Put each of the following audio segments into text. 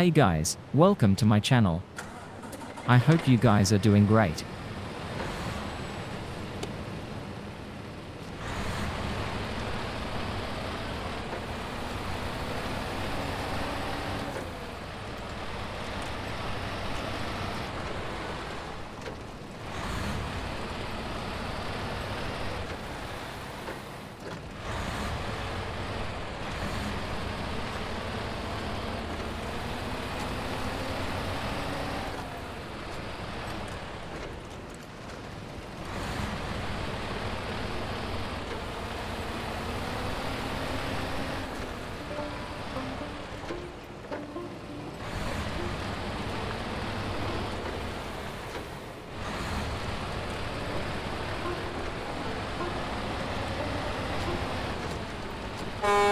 Hey guys, welcome to my channel. I hope you guys are doing great. Thank.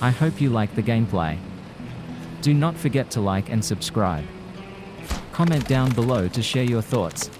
I hope you like the gameplay. Do not forget to like and subscribe. Comment down below to share your thoughts.